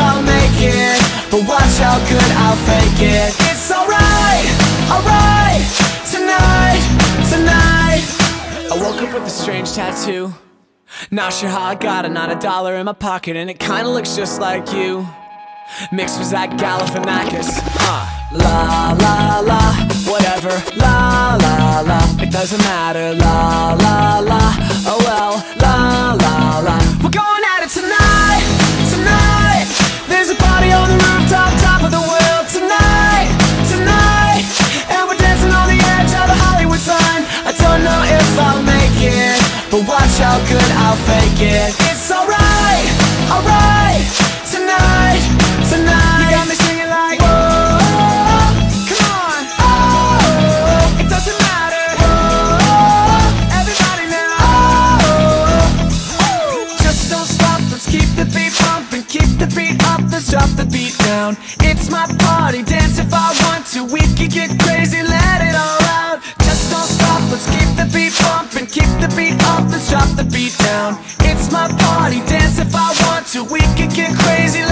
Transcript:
I'll make it, but watch how good I'll fake it. It's alright, alright. Tonight, tonight. I woke up with a strange tattoo. Not sure how I got it, not a dollar in my pocket, and it kinda looks just like you. Mixed with Zach Galifianakis, huh? La la la, whatever. La la la, it doesn't matter. La la la, oh well. La la la, but watch how good I'll fake it. It's alright, alright. Tonight, tonight. You got me singing like, whoa, come on, oh, it doesn't matter. Whoa, everybody now, oh, oh. Just don't stop, let's keep the beat pumping, keep the beat up, let's drop the beat down. It's my party, dance drop the beat down. It's my party, dance if I want to, we can get crazy,